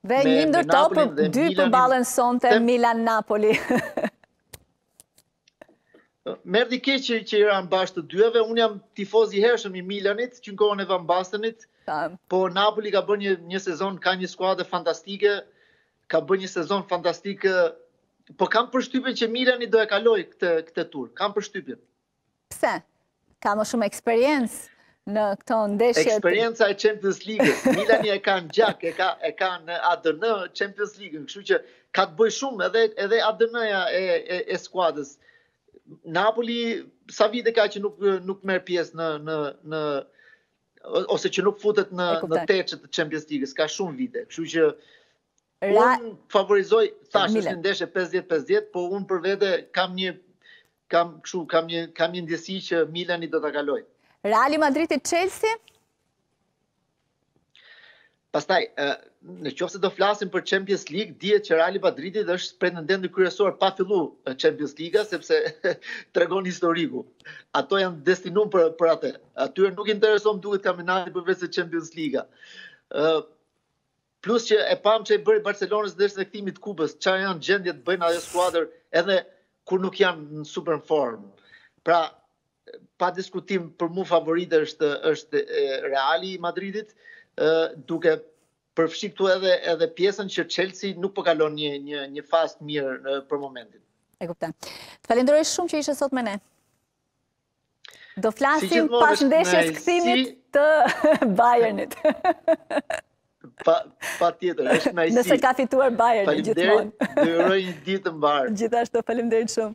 Dhe një ndër top dy, përballen sonte Milan-Napoli. Më erdhi keq që, që u ranë bashkë të dyave, unë jam tifoz i hershëm i Milanit, që në kohën e Van Bastenit, po Napoli ka bërë një, një sezon, ka një skuadër fantastike, ka bërë një sezon fantastik, po kam përshtypjen që Milani do e kalojë këtë, këtë tur, kam përshtypjen. Pse? Ka më shumë eksperiencë në këto ndeshje. Eksperienca e Champions League-s. Milani e ka në gjak, e ka e ka në ADN Champions League-n, kështu që ka të bëjë shumë edhe edhe ADN-ja e e, e skuadrës. Napoli sa vite ka që nuk nuk merr pjesë në në në ose që nuk futet në në tetëshet të Champions League-s, ka shumë vite. Kështu që Ra... Unë favorizoj, thash, është një ndeshje 50-50, po unë për vete kam një kam kështu kam një kam një ndjesi që Milani do ta kalojë. Real Madridi, Chelsea? Pastaj, në qoftë se do flasim për Champions League, dihet që Reali i Madridit është pretendenti kryesor pa fillu Champions League, sepse tregon historiku. Ato janë destinu për për atë. Atyre nuk i intereson duket kampionati përveçse Champions League. Ë Plus që e pamë ç'i bëri Barcelonës ndeshjen e kthimit të Kupës, ça janë në gjendje të bëjnë ajo skuadër edhe kur nuk janë në super formë. Pra, pa diskutim për mu favorit është është Reali i Madridit, ë duke përfshi këtu edhe edhe pjesën që Chelsea nuk po kalon një një një fazë të mirë për momentin. E kuptoj. Të falenderoj shumë që ishe sot me ne. Do flasim pas ndeshjes së kthimit të Bayernit. Patjetër, është kënaqësi. Nëse ka fituar Bayerni gjithmonë. Falimderit, të uroj një ditë të mbarë. Gjithashtu, falimderit shumë.